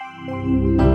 Música